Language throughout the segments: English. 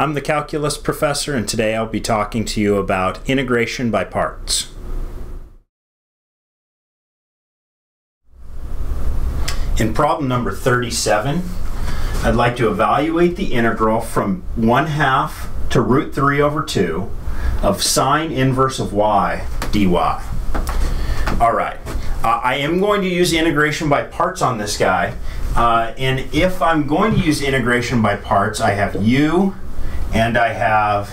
I'm the calculus professor and today I'll be talking to you about integration by parts. In problem number 37, I'd like to evaluate the integral from 1 half to root 3 over 2 of sine inverse of y dy. All right, uh, I am going to use integration by parts on this guy. Uh, and if I'm going to use integration by parts, I have u and I have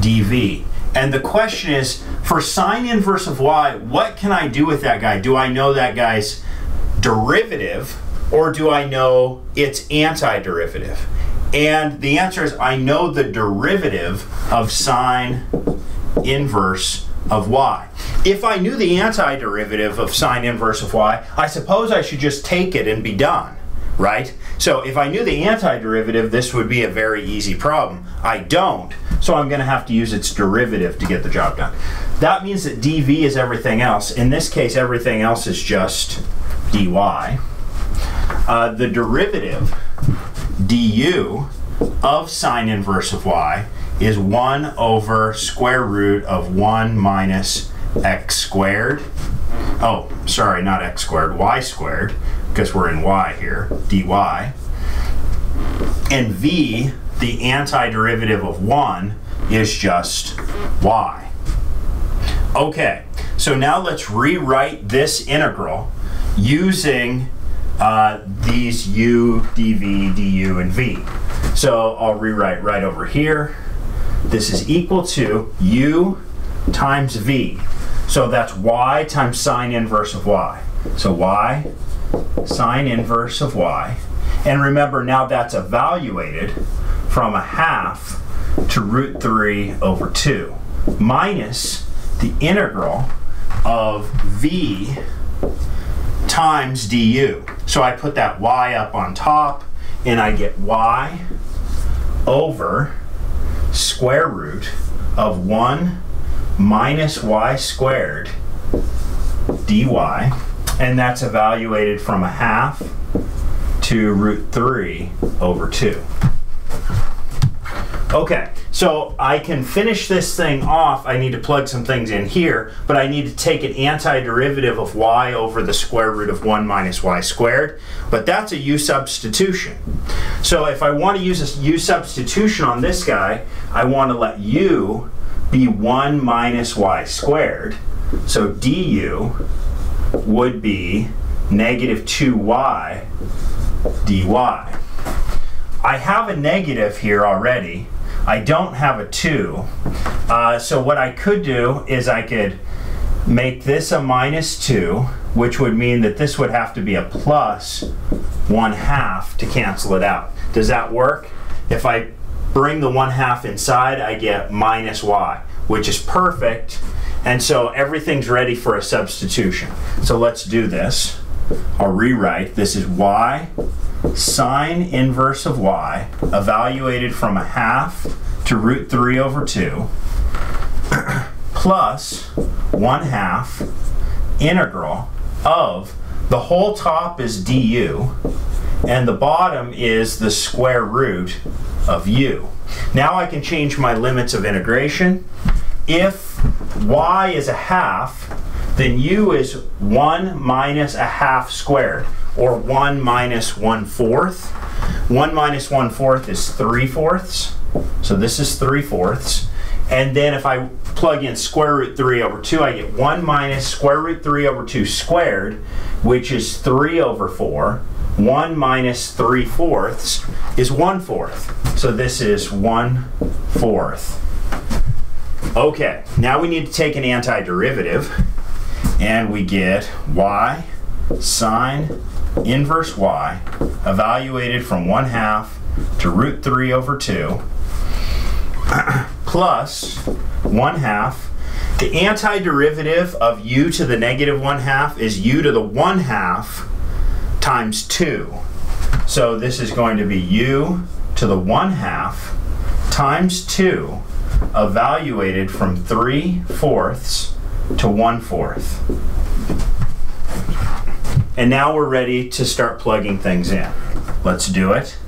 dv. And the question is, for sine inverse of y, what can I do with that guy? Do I know that guy's derivative or do I know its antiderivative? And the answer is I know the derivative of sine inverse of y. If I knew the antiderivative of sine inverse of y, I suppose I should just take it and be done, right? So if I knew the antiderivative, this would be a very easy problem. I don't, so I'm going to have to use its derivative to get the job done. That means that dv is everything else. In this case, everything else is just dy. Uh, the derivative, du, of sine inverse of y is 1 over square root of 1 minus x squared. Oh, sorry, not x squared, y squared, because we're in y here, dy. And v, the antiderivative of 1, is just y. Okay, so now let's rewrite this integral using uh, these u, dv, du, and v. So I'll rewrite right over here. This is equal to u times v. So that's y times sine inverse of y. So y sine inverse of y. And remember now that's evaluated from a half to root 3 over 2 minus the integral of v times du. So I put that y up on top and I get y over square root of 1 minus y squared dy and that's evaluated from a half to root 3 over 2. Okay, so I can finish this thing off. I need to plug some things in here, but I need to take an antiderivative of y over the square root of 1 minus y squared, but that's a u substitution. So if I want to use a u substitution on this guy, I want to let u be 1 minus y squared. So du would be negative 2y dy. I have a negative here already. I don't have a 2. Uh, so what I could do is I could make this a minus 2, which would mean that this would have to be a plus 1 half to cancel it out. Does that work? If I bring the 1 half inside, I get minus y, which is perfect. And so everything's ready for a substitution. So let's do this. I'll rewrite. This is y sine inverse of y evaluated from a half to root 3 over 2 plus 1 half integral of the whole top is du and the bottom is the square root of u. Now I can change my limits of integration. If y is a half, then u is 1 minus a half squared or 1 minus 1 fourth. 1 minus 1 fourth is 3 fourths. So this is 3 fourths. And then if I plug in square root 3 over 2, I get 1 minus square root 3 over 2 squared, which is 3 over 4. 1 minus 3 fourths is 1 fourth. So this is 1 fourth. Okay, now we need to take an antiderivative, and we get y sine inverse y evaluated from 1 half to root 3 over 2 plus 1 half. The antiderivative of u to the negative 1 half is u to the 1 half times 2. So this is going to be u to the 1 half times 2 evaluated from 3 fourths to 1 fourth. And now we're ready to start plugging things in. Let's do it.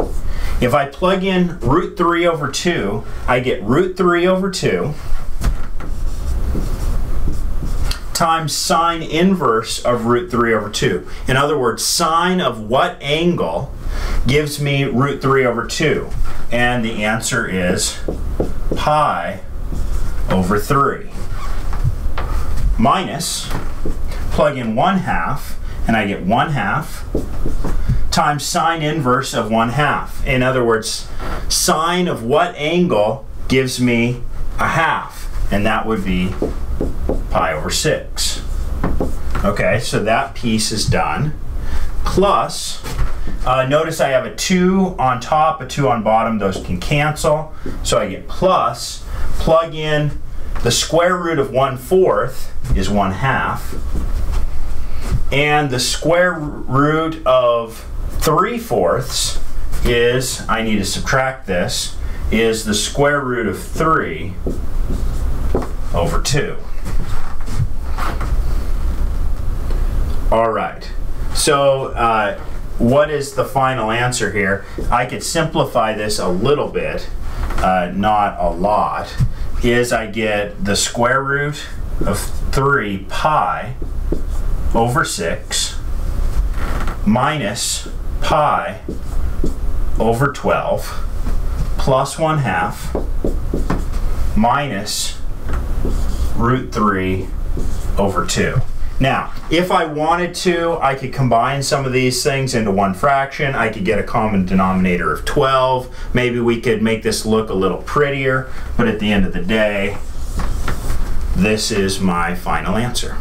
If I plug in root 3 over 2, I get root 3 over 2 times sine inverse of root 3 over 2. In other words, sine of what angle gives me root 3 over 2? And the answer is pi over 3. Minus, plug in 1 half, and I get 1 half times sine inverse of 1 half. In other words, sine of what angle gives me a half? And that would be pi over 6. Okay, so that piece is done. Plus, uh, notice I have a 2 on top, a 2 on bottom. Those can cancel. So I get plus, plug in the square root of 1 fourth is 1 half. And the square root of 3 fourths is, I need to subtract this, is the square root of 3 over 2. All right. So, uh, what is the final answer here? I could simplify this a little bit, uh, not a lot. Is I get the square root of 3 pi over 6 minus pi over 12 plus 1 half minus root 3 over 2. Now, if I wanted to, I could combine some of these things into one fraction. I could get a common denominator of 12. Maybe we could make this look a little prettier, but at the end of the day, this is my final answer.